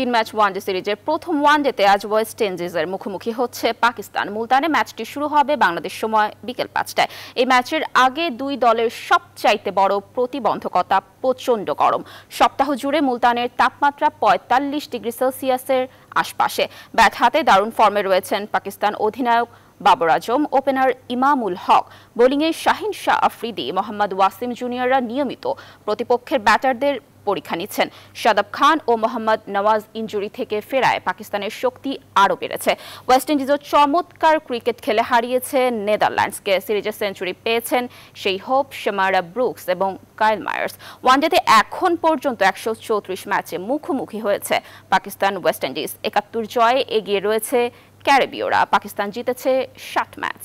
তিন match one day সিরিজের প্রথম ওয়ানডেতে আজ ওয়েস্ট ইন্ডিজের মুখোমুখি হচ্ছে পাকিস্তান। মুলতানে ম্যাচটি শুরু হবে বাংলাদেশ সময় বিকেল পাঁচটায়। এই ম্যাচের আগে দুই দলের সবচাইতে বড় প্রতিবন্ধকতা প্রচণ্ড গরম। সপ্তাহ জুড়ে মুলতানের তাপমাত্রা পঁয়তাল্লিশ ডিগ্রি সেলসিয়াসের আশপাশে। ব্যাট হাতে দারুণ ফর্মে রয়েছেন পাকিস্তান অধিনায়ক বাবর আজম, ওপেনার ইমামুল হক। বোলিংয়ে শাহিন শাহ আফ্রিদি, মোহাম্মদ ওয়াসিম জুনিয়ররা নিয়মিত। প্রতিপক্ষের ব্যাটারদের পরীক্ষা নিচ্ছেন। শাদাব খান ও মোহাম্মদ নওয়াজ ইঞ্জুরি থেকে ফেরায়। পাকিস্তানের শক্তি আরও বেড়েছে। ওয়েস্ট ইন্ডিজও চমৎকার ক্রিকেট খেলে হারিয়েছে নেদারল্যান্ডসকে সিরিজে সেঞ্চুরি পেয়েছেন সেই হোপ শেমারা ব্রুকস এবং কাইল মায়ার্স। ওয়ানডেতে এখন পর্যন্ত একশো চৌত্রিশ ম্যাচে মুখোমুখি হয়েছে পাকিস্তান ওয়েস্ট ইন্ডিজ। একাত্তর জয়ে এগিয়ে রয়েছে ক্যারেবিওরা পাকিস্তান জিতেছে ষাট ম্যাচ।